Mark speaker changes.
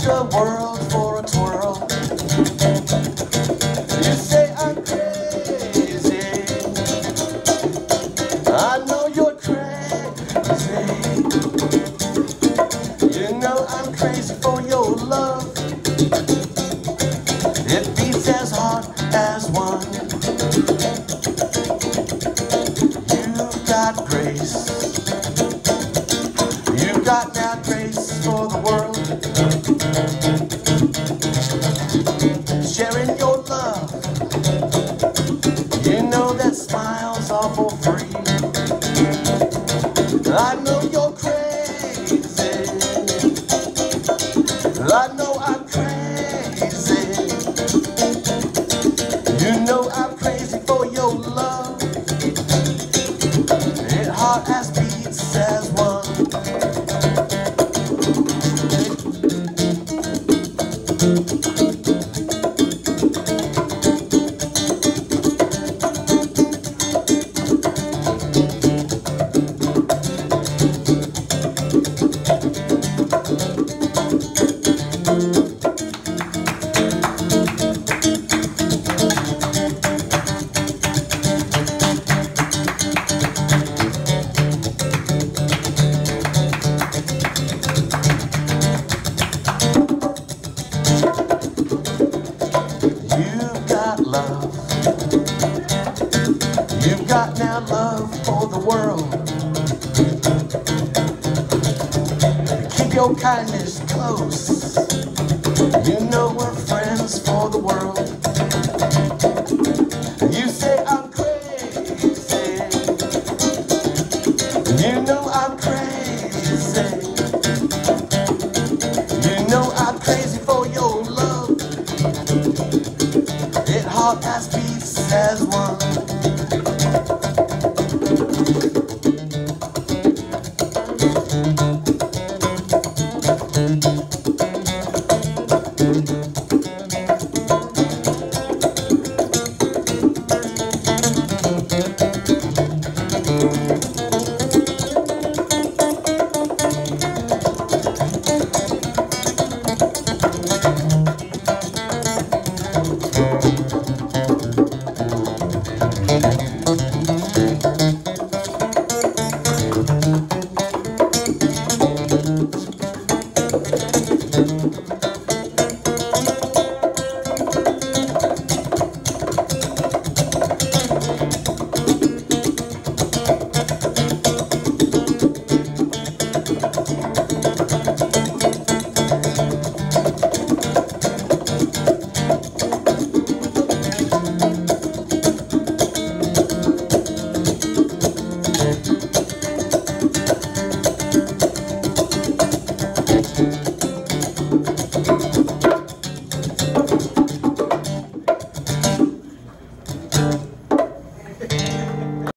Speaker 1: The world for a twirl. You say I'm crazy. I know you're crazy. You know I'm crazy for your love. It beats as hard as one. You've got grace. You've got You know that smiles for free. I know you're crazy. I know your kindness close. You know we're friends for the world.